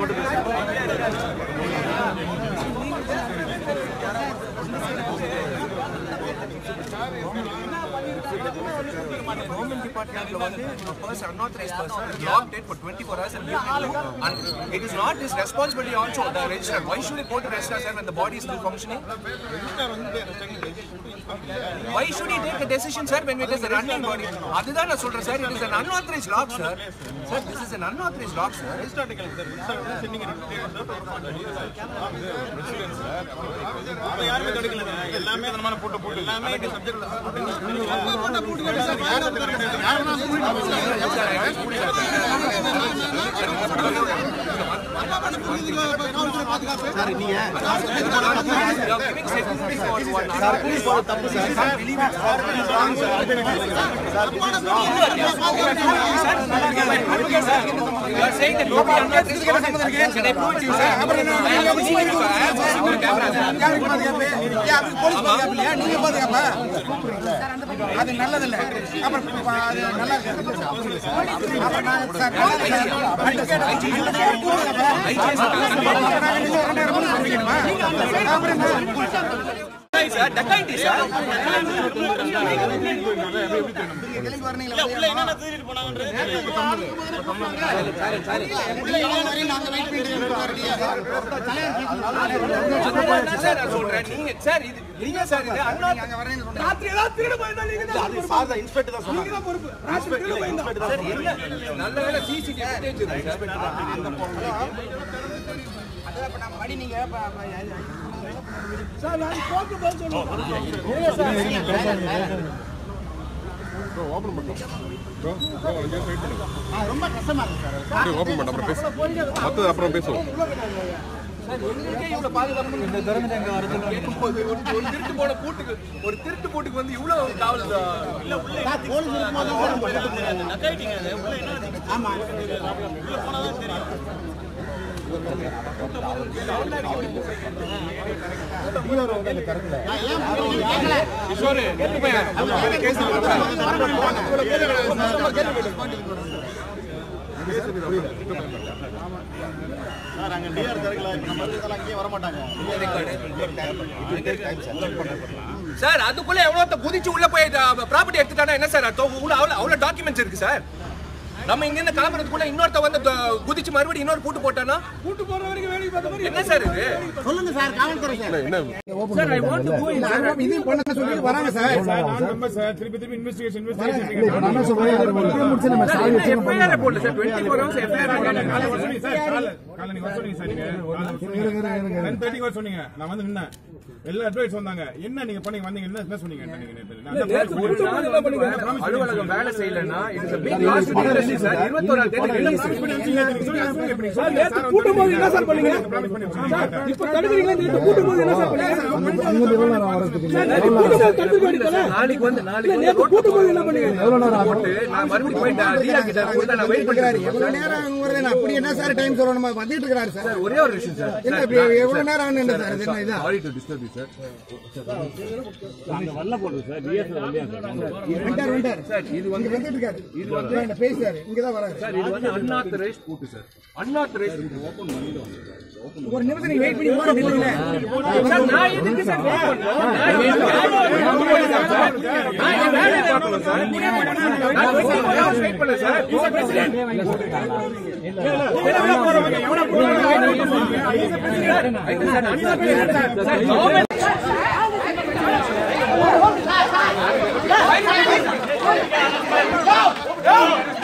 மட்டும் Government department வந்து a person, unauthorized person, locked it for 24 hours and. And it is not his responsibility also, the registrar. Why should he go to registrar sir when the body is still functioning? Why should he take a decision, sir, when it is a running body? அதுதான் நான் சொல்றேன் sir it is an unauthorized lock, sir. Sir, this is an unauthorized lock, sir. யாருமே எல்லாமே தனமான போட்டு போட்டு எல்லாமே is- you, sir? I am a single I have a single camera, sir. யாருக்கு பாதுகாப்பு ஏன் அப்படி போலீஸ் பாதுகாப்பு இல்லையா நீங்க பாதுகாப்பா அது நல்லதில்ல அப்புறம் இப்ப அது நல்லா இருக்காது அப்ப நான் சார் சார். சொல்றேன். நீங்க- இது- நீங்க sir என்ன? நல்ல வேளை இருக்கு, நான் மடி நீங்க இப்ப- இப்ப- ஆ, ரொம்ப கஷ்டமா இருக்கு சார். ஓப்பன் பண்ண அப்புறம் பேசு. மற்றது அப்புறம் பேசுவோம். சார், எங்களுக்கே இவ்வளவு பாதுகாப்பு கேட்கும்போது ஒரு ஒரு திருட்டு போன பூட்டுக்கு ஒரு திருட்டு பூட்டுக்கு வந்து இவ்வளவு காவல் இல்ல உள்ள போலீஸ் இருக்கும்போது ஆமா. உள்ள போனாதான் தெரியும். சார் அங்க டிஆர் திறக்கல நம்ம இருக்கிறதால அங்கேயே வர மாட்டாங்க சார் அதுக்குள்ள எவ்வளவு குதிச்சு உள்ள போய் ப்ராப்பர்ட்டி எடுத்துட்டானா என்ன சார் அவ்வளோ அவ்வளோ டாக்குமெண்ட்ஸ் இருக்கு சார். நம்ம இங்க இருந்து கிளம்புறதுக்குள்ள இன்னொருத்த வந்து குதிச்சு மறுபடியும் இன்னொரு கூட்டு போட்டானா கூட்டு போற வரைக்கும் வேலைக்கு பார்த்த மாதிரி என்ன சார் இது சொல்லுங்க சார் காவல்துறை சார் என்ன sir I want to go in sir இது பண்ண சொல்லிட்டு வராங்க சார் திருப்பி திருப்பி இன்வெஸ்டிகேஷன் எஃப்ஐஆர் போடல சார் 24 ஹவர்ஸ் எஃப்ஐஆர் சொன்னீங்க நான் வந்து நின்னேன் எல்லா அட்வைஸ் வந்தாங்க என்ன நீங்க பண்ணி வந்தீங்க என்ன என்ன சொன்னீங்க நீங்க? நான் அலுவலகம் வேலை செய்யலன்னா it's a big loss to the industry sir 21 தேதி. கூட்டும்போது என்ன சார். பண்ணீங்க? இப்ப தடுக்கிறீங்களா? என்ன சார் நாளைக்கு வந்து நாளைக்கு வந்து கூட்டு போது என்ன பண்ணீங்க? எவ்வளவு நேரம் போட்டு நான் மறுபடியும் போய் டிஆ கிட்ட கொடுத்தா நான் வெயிட் இருக்கிறாரு பண்ணிக்கிறேன் எவ்வளவு நேரம் ஆகுங்கிறது நான் அப்படி என்ன சார் டைம் சொல்லணுமா? வந்துட்டு இருக்கிறாரு சார். ஒரே ஒரு விஷயம் சார். என்ன எவ்வளவு நேரம் ஆகுன்னு சார் இது என்ன இதா? Sorry to disturb you sir. வந்துட்டார் வந்துட்டார். சார் இது வந்து இங்க வந்துட்டு இருக்காரு. இது வந்து பேசுறாரு வராரு சார் இது வந்து அன்ஆத்தரைஸ்ட் கூட்டு சார் அன்ஆத்தரைஸ்ட் ஓபன் பண்ணிடுவோம் ஒரு நிமிஷம் நீங்க வெயிட் பண்ணி போன நில்லுங்க சார் நான் எதுக்கு சார் வெயிட் பண்ணணும் நான் எதுக்கு சார் பார்க்கணும் சார் வெயிட் பண்ணல சார் போலீஸ்